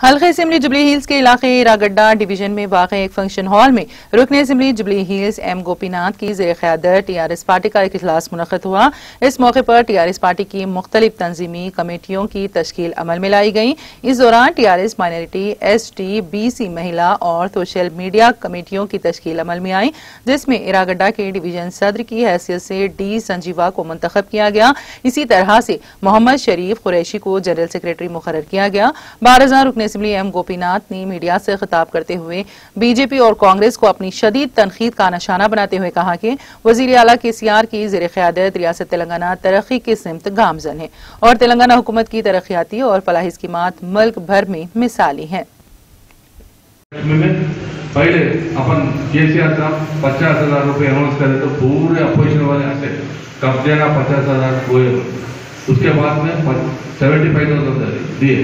हल्के assembly Jubilee hills के इलाके रागड्डा डिवीज़न में वाक़ एक फ़ंक्शन हॉल में रुकन असम्बली जुबली हिल्स एम गोपीनाथ की जेर क्यादत टी आर एस पार्टी का एक इजलास मुनद हुआ। इस मौके पर टी आर एस पार्टी की मुख्तलिफ़ तंजीमी कमेटियों की तश्कील अमल में लाई गई। इस दौरान T R S minority S T B C महिला और सोशल मीडिया कमेटियों की तश्कील अमल में आई, जिसमें इरागड्डा के डिवीज़न सदर की हैसियत से डी संजीवा को मुंतखब किया गया। इसी तरह से मोहम्मद शरीफ कुरैशी को जनरल सेक्रेटरी मुकर किया गया। बारह हज़ार रुकन असम्बली एम गोपीनाथ ने मीडिया से खिताब करते हुए बीजेपी और कांग्रेस को अपनी शदीद तनखीद का निशाना बनाते हुए कहा कि वज़ीर अला के सी आर की जेर क्यादत, रियासत तेलंगाना तरक्की की सिमत गामजन है और तेलंगाना हुकूमत की तरक्याती और फलाही स्कीमात मुल्क भर में मिसाली है। पहले अपन केसीआर साहब पचास हज़ार रुपए अनाउंस करे तो पूरे अपोजिशन वाले ऐसे कब देना पचास हज़ार हुए उसके बाद में सेवेंटी फाइव थाउज़ेंड दिए।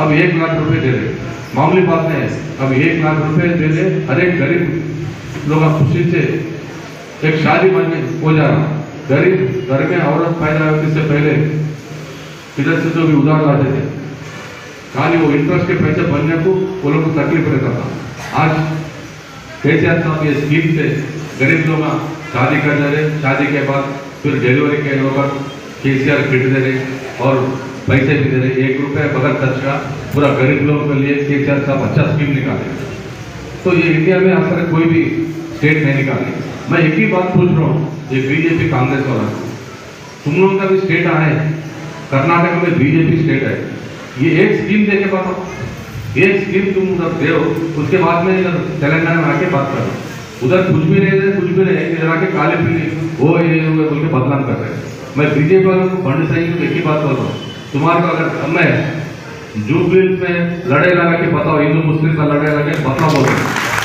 अब एक लाख रुपए दे रहे मामूली बात नहीं है। अब एक लाख रुपए दे दे। हर एक गरीब लोग खुशी से एक शादी बनने हो जा रहा गरीब घर में औरत पैदा होने से पहले इधर से जो भी उधार लाते थे, खाली वो इंटरेस्ट के पैसे बनने को वो लोग को तकलीफ़ रहता था। आज केसीआर साहब ये स्कीम से गरीब लोग शादी कर दे रहे शादी के बाद फिर डिलीवरी के लोग केसीआर किट दे रहे और पैसे भी दे रहे एक रुपये बगैर खर्च का, पूरा गरीब लोगों के लिए केसीआर साहब अच्छा स्कीम निकाले। तो ये इंडिया में आज तक कोई भी स्टेट नहीं निकाले। मैं एक ही बात पूछ रहा हूँ, ये बीजेपी कांग्रेस वाला। तुम लोगों का भी स्टेट आए कर्नाटक में बीजेपी स्टेट है। ये एक स्कीम दे के बताओ। एक स्कीम तुम उधर दे उसके बाद में इधर तेलंगाना में आके बात करो। उधर कुछ भी नहीं कुछ भी नहीं इधर आके काले पीले, वो ये बोल के बदनाम कर रहे हैं। मैं बीजेपी वालों को फंड चाहिए एक ही बात बोल रहा हूँ। तुम्हारे को अगर समय मैं जूबली में लड़े लगा के बताओ, हिंदू, मुस्लिम का लड़े लगे बताओ बोल